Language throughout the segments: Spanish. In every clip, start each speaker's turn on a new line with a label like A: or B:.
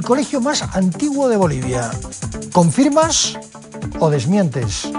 A: el colegio más antiguo de Bolivia. ¿Confirmas o desmientes?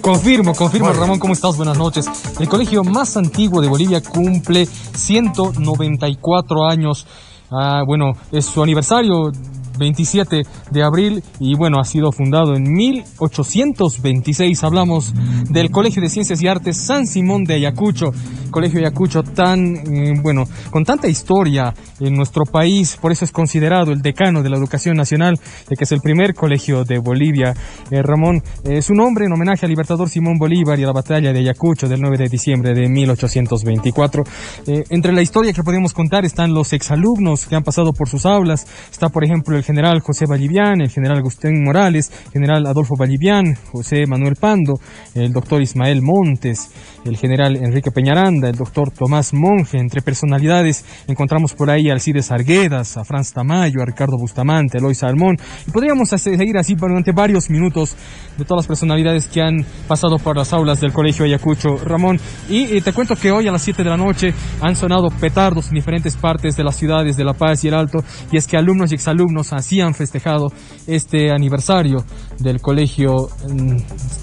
B: Confirmo, confirmo. Ramón, ¿cómo estás? Buenas noches. El colegio más antiguo de Bolivia cumple 194 años. Ah, bueno, es su aniversario 27 de abril y bueno, ha sido fundado en 1826. Hablamos del Colegio de Ciencias y Artes San Simón de Ayacucho. Colegio Ayacucho tan, eh, bueno, con tanta historia en nuestro país, por eso es considerado el decano de la educación nacional, ya que es el primer colegio de Bolivia. Eh, Ramón, eh, su nombre en homenaje al libertador Simón Bolívar y a la batalla de Ayacucho del 9 de diciembre de 1824. Eh, entre la historia que podemos contar están los exalumnos que han pasado por sus aulas. Está, por ejemplo, el general José Vallivian, el general Agustín Morales, general Adolfo Vallivian, José Manuel Pando, el doctor Ismael Montes, el general Enrique Peñaranda, el doctor Tomás Monge. Entre personalidades encontramos por ahí a Alcides Arguedas, a Franz Tamayo, a Ricardo Bustamante, a Eloy Salmón. Y podríamos seguir así durante varios minutos de todas las personalidades que han pasado por las aulas del Colegio Ayacucho, Ramón. Y eh, te cuento que hoy a las 7 de la noche han sonado petardos en diferentes partes de las ciudades de La Paz y El Alto. Y es que alumnos y exalumnos así han festejado este aniversario del Colegio mm,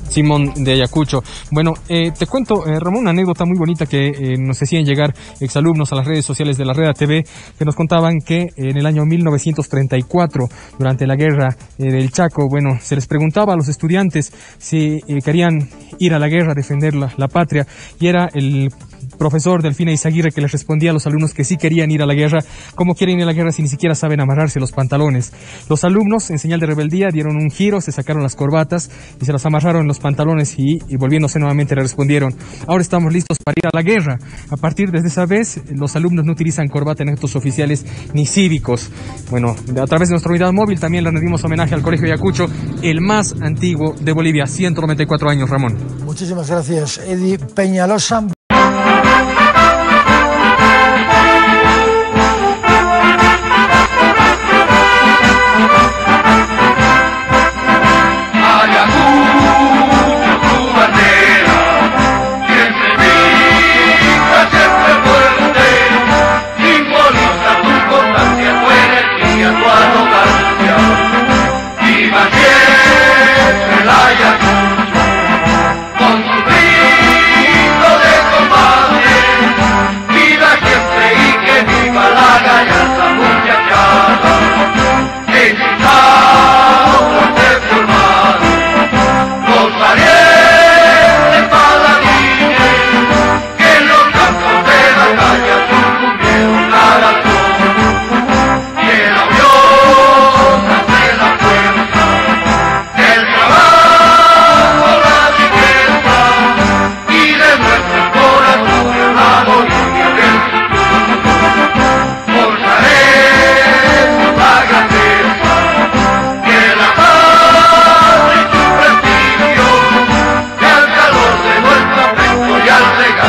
B: Simón de Ayacucho. Bueno, eh, te cuento, eh, Ramón, una anécdota muy bonita que eh, nos hacían llegar exalumnos a las redes sociales de la Red TV, que nos contaban que en el año 1934, durante la guerra del Chaco, bueno, se les preguntaba a los estudiantes si querían ir a la guerra a defender la patria, y era el profesor Delfina Izaguirre que les respondía a los alumnos que sí querían ir a la guerra. ¿Cómo quieren ir a la guerra si ni siquiera saben amarrarse los pantalones? Los alumnos, en señal de rebeldía, dieron un giro, se sacaron las corbatas y se las amarraron en los pantalones y, volviéndose nuevamente le respondieron, ahora estamos listos para ir a la guerra. A partir de esa vez, los alumnos no utilizan corbata en actos oficiales ni cívicos. Bueno, a través de nuestra unidad móvil también le rendimos homenaje al Colegio Ayacucho, el más antiguo de Bolivia, 194 años, Ramón.
A: Muchísimas gracias, Eddie Peñalosa.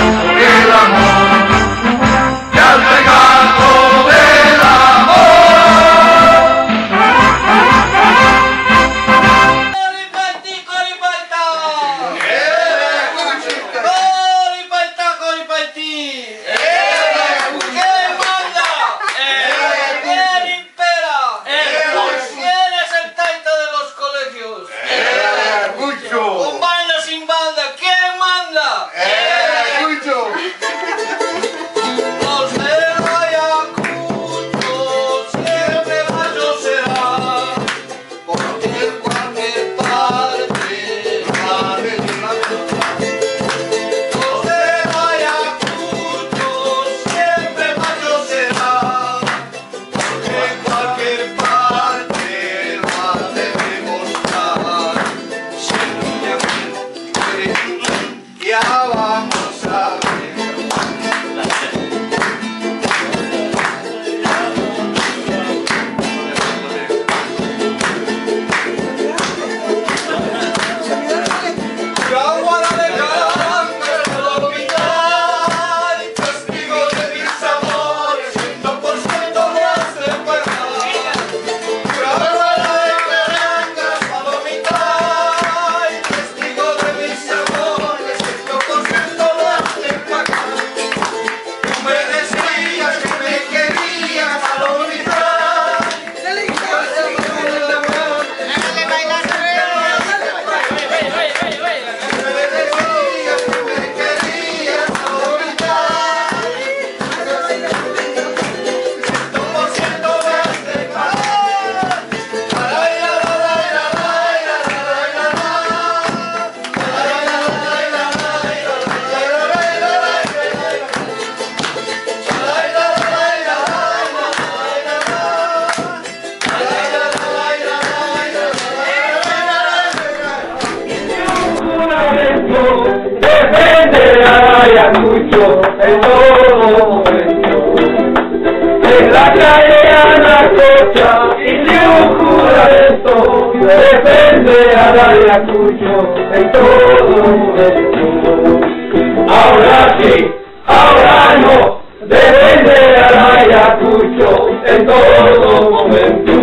C: Thank you. Ayacucho en todo momento. En la calle Anacocha y de un juramento defende a Ayacucho en todo momento. Ahora sí, ahora no, defende a Ayacucho en todo momento.